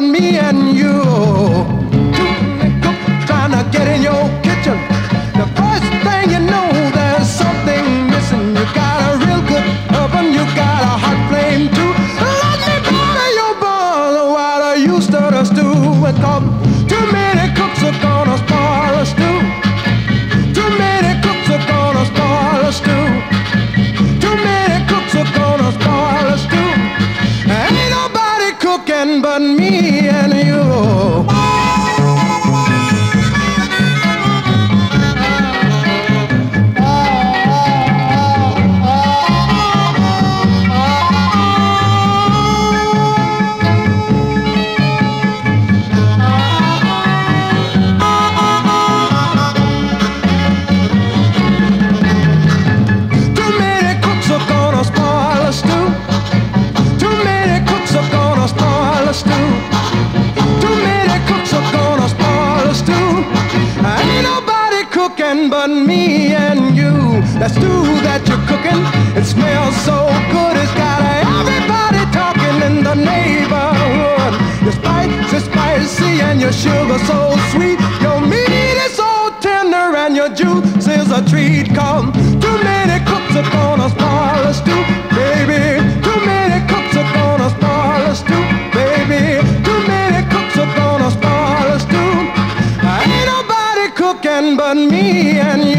me and you. Trying to get in your kitchen. The first thing you know, there's something missing. You got a real good oven, you got a hot flame too. Let me borrow your ball while you stir the stew. Because too many cooks are gonna spoil stew. Too many cooks are gonna spoil stew. Too many cooks are gonna spoil stew. Ain't nobody cooking but me cooking but me and you. That stew that you're cooking, it smells so good. It's got everybody talking in the neighborhood. Your spice is spicy and your sugar so sweet. Your meat is so tender and your juice is a treat. Come you can, but me and you.